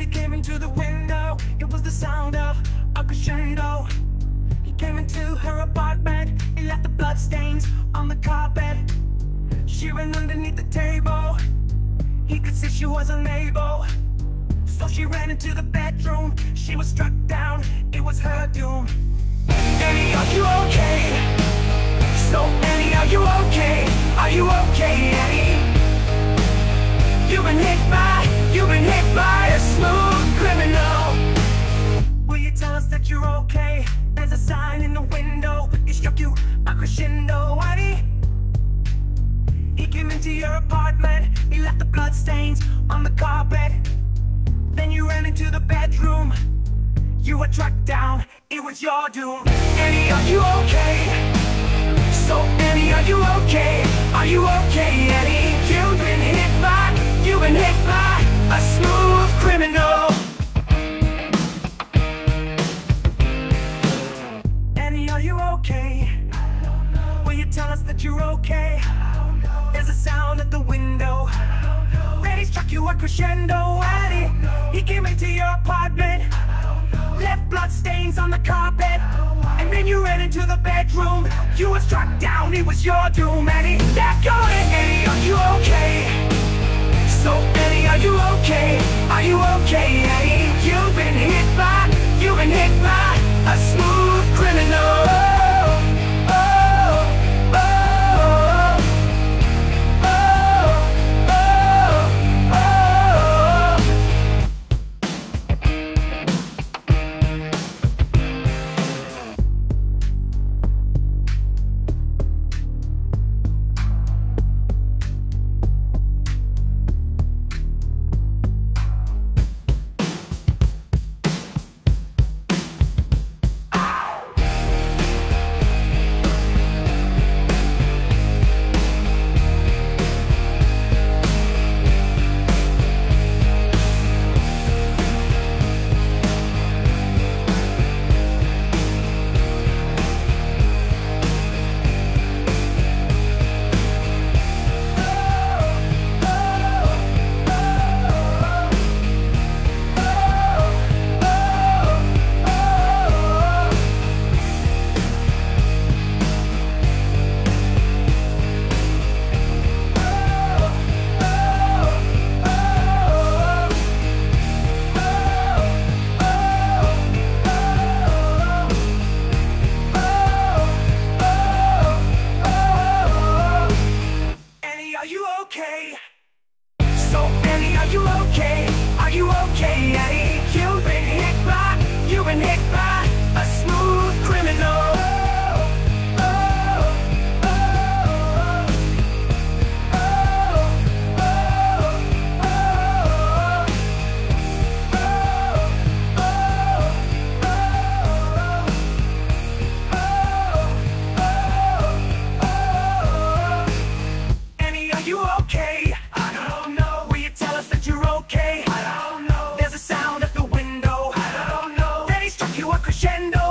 into the window. It was the sound of a crescendo. He came into her apartment. He left the bloodstains on the carpet. She ran underneath the table. He could see she wasn't able So she ran into the bedroom. She was struck down. It was her doom. Annie, are you okay? He came into your apartment. He left the bloodstains on the carpet. Then you ran into the bedroom. You were tracked down. It was your doom. Annie, are you okay? Tell us that you're okay? There's a sound at the window. Ready struck you a crescendo, Annie. He came into your apartment. Left blood stains on the carpet. And then you ran into the bedroom. You were struck down, it was your doom, Annie. That going, Annie, are you okay? So, Annie, are you okay? Are you okay, crescendo.